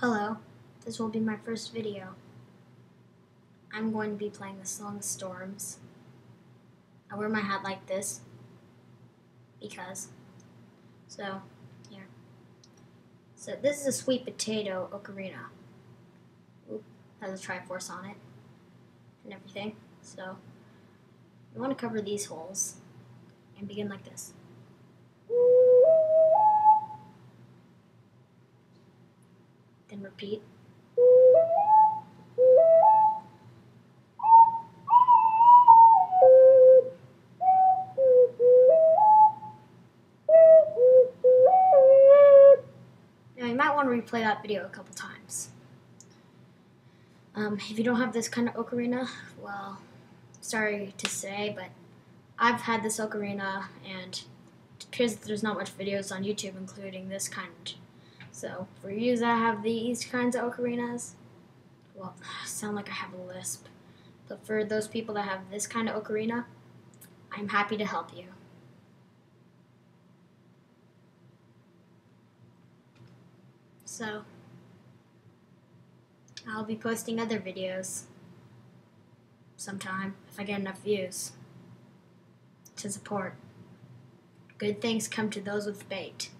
Hello, this will be my first video. I'm going to be playing the song Storms. I wear my hat like this because. So, here. So, this is a sweet potato ocarina. Oop, has a Triforce on it and everything. So, you want to cover these holes and begin like this. Then repeat. Now you might want to replay that video a couple times. Um, if you don't have this kind of ocarina, well, sorry to say, but I've had this ocarina and it appears that there's not much videos on YouTube including this kind. So for you that have these kinds of ocarinas, well, I sound like I have a lisp. But for those people that have this kind of ocarina, I'm happy to help you. So, I'll be posting other videos sometime if I get enough views to support. Good things come to those with bait.